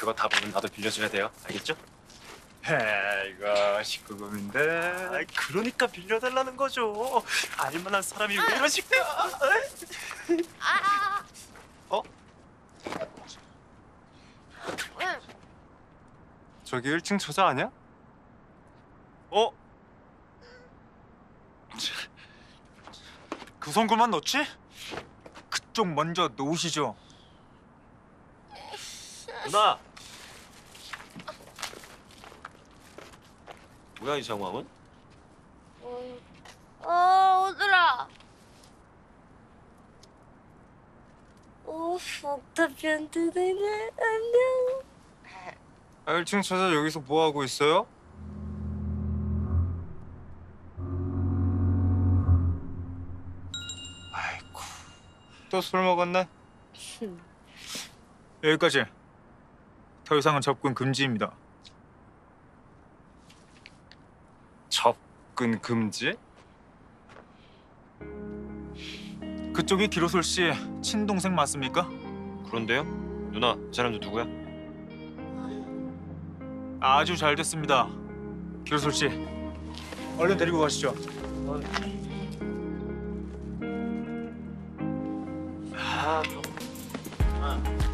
그거 다 보면 나도 빌려줘야 돼요. 알겠죠? 헤 이거 19금인데 아이, 그러니까 빌려달라는 거죠. 알만한 사람이 왜 이러실까? 아! 어? 응. 저기 1층 처자 아니야? 어? 그 손구만 넣지? 그쪽 먼저 놓으시죠 누나. 뭐야 이 상황은? 어, 오늘아. 오, 옥타피안 드네네. 안녕. 아, 1층 처자 여기서 뭐 하고 있어요? 아이고 또 술 먹었네? 여기까지 더 이상은 접근 금지입니다 접근 금지? 그쪽이 기로솔 씨 친동생 맞습니까? 그런데요? 누나, 사람도 누구야? 아주 잘 됐습니다. 기로솔 씨, 얼른 데리고 가시죠. 아, 아.